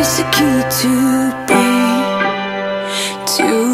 is the key to be, to